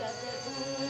सद्गुरु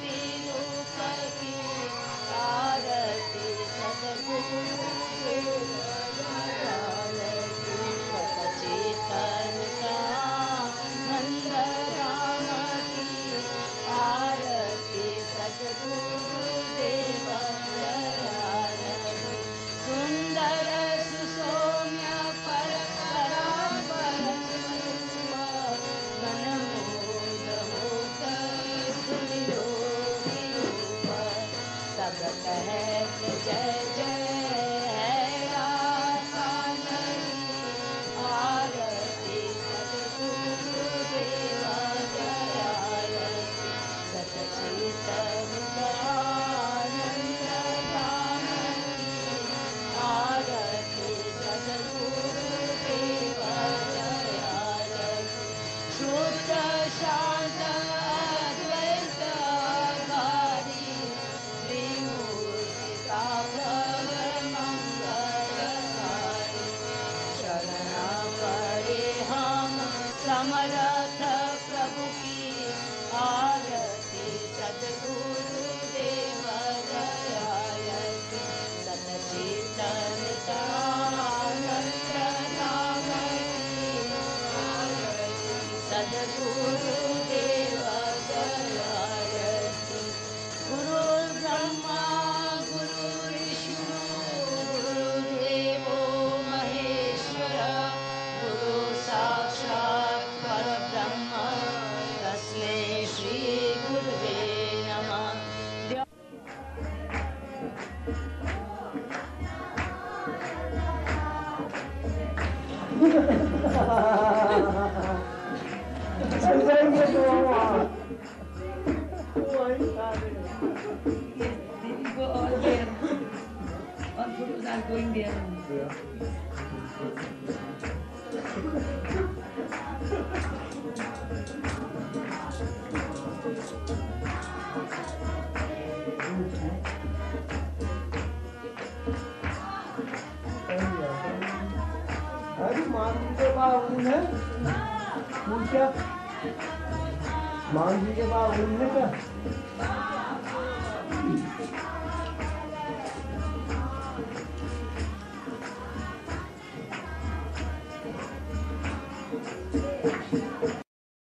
जय जय Amara. going there. मांगने जी के मांगने का।